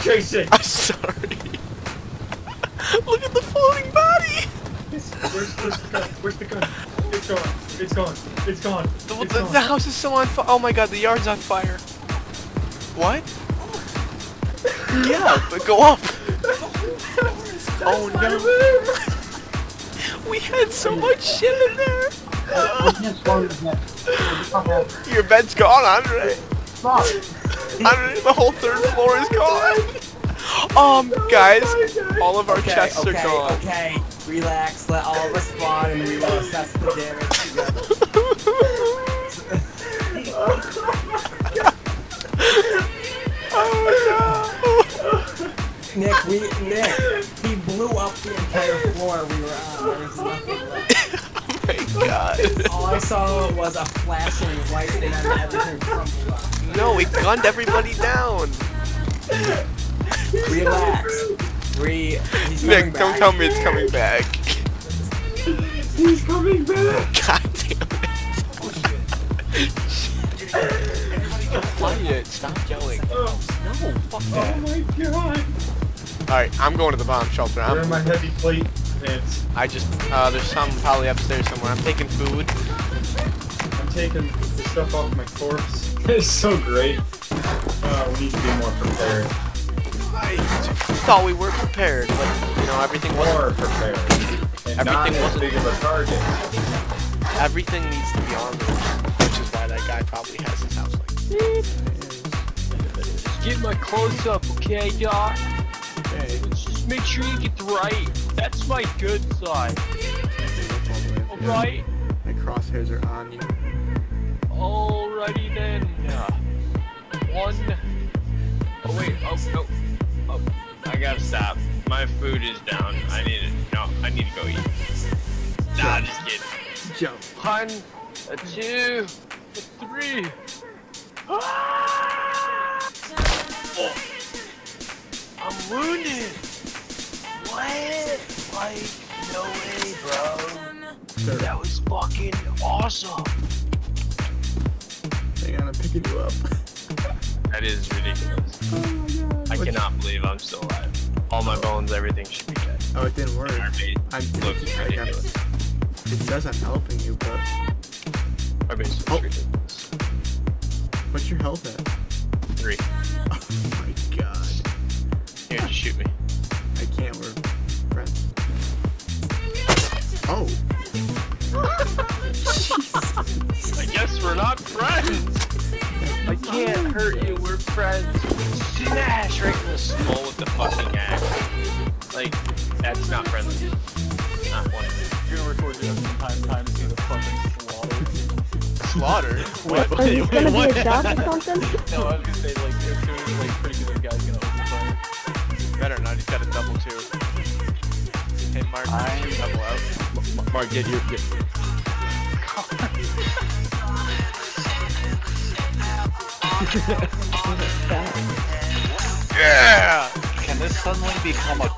shit. I'm sorry. Look at the floating body. Where's, where's the gun? Where's the gun? It's gone. It's gone. It's gone. The, It's the, gone. the house is so on fire. Oh my god, the yard's on fire. What? yeah, but go up. Oh no. We had so much shit in there. Your bed's gone, Andre. Andre, the whole third floor is gone. Um, guys, all of our Okay, chests okay, are gone. okay. Relax, let all of us spawn and we will assess the damage together. Nick, we Nick, he blew up the entire floor we were on. There was nothing left. oh my god. All I saw was a flashing light and then everything crumbled up. No, we gunned everybody down. Relax. We, he's Nick, don't back. tell me it's coming back. He's coming back. God damn it. Quiet, stop yelling. Oh, No, fuck oh that. my god. Alright, I'm going to the bomb shelter. Where are I'm, wearing my heavy plate pants? I just, uh, there's some probably upstairs somewhere. I'm taking food. I'm taking the stuff off my corpse. It's so great. Uh, we need to be more prepared. I thought we were prepared, but, you know, everything wasn't. More prepared. And not Everything as wasn't- big of a target. Everything needs to be armored, which is why that guy probably has his house like this. Get my close up, okay, Doc? Okay. Let's just make sure you get the right. That's my good side. Alright? My crosshairs are on you. Alrighty then. One. Oh wait, oh no. Oh, I gotta stop. My food is down. I need to, no, I need to go eat. Nah, just kidding. Jump. One, a two, a three. Ah! Oh. I'm wounded. What? Like, no way, bro. That was fucking awesome. Hang on, I'm picking you up. That is ridiculous. I cannot believe I'm still alive. All my bones, everything should be dead. Oh, it didn't work. I'm got ridiculous. It says I'm helping you, but Our base Oh. ridiculous. what's your health at? Three. Oh my god. Here, just shoot me. I can't, we're friends. Oh! I guess we're not friends. I can't hurt you. We're friends. Smash right in the skull with the fucking axe. Like, that's not friendly. Not one. You're gonna record this from time to time to see the fucking slaughter. Slaughter? What? Are you gonna What? be a duck or something? No, I was gonna say like as soon as like pretty good guy's gonna open fire. Better not, he's got a double two. Hey Mark, I- double out. Mark, get your get. Yeah! Can this suddenly become a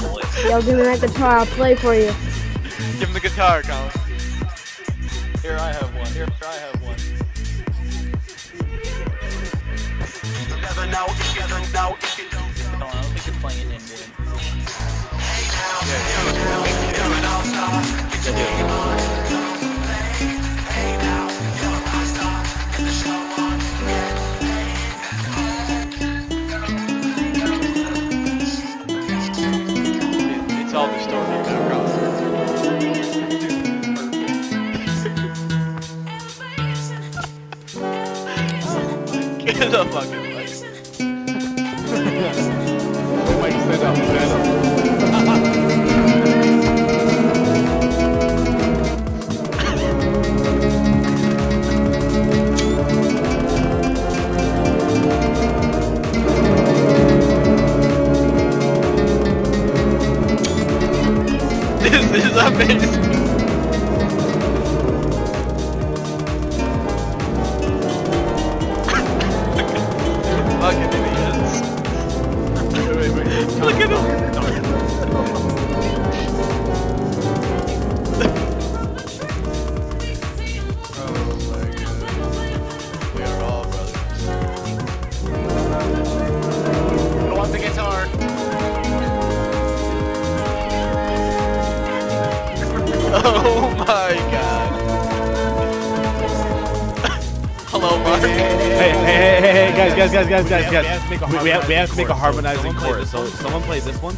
bullet? Yo, give me that guitar, I'll play for you. Give him the guitar, Colin. Here I have one. Here I have one. No, I don't think you're playing in game. the fucking Oh my god. Hello, Mark. Hey, hey, hey, hey, hey, guys, guys, guys, guys, guys, guys. to make a We, have, we have to make a harmonizing chorus. So someone play this one.